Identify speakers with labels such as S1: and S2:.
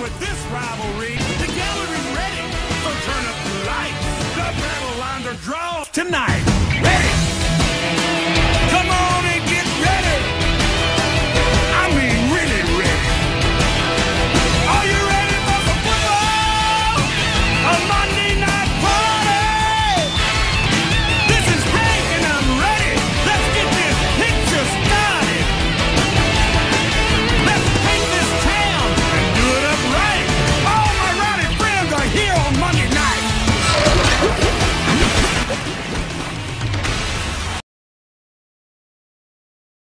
S1: with this rivalry. The gallery's ready, so turn up the lights. The battle lines are drawn tonight.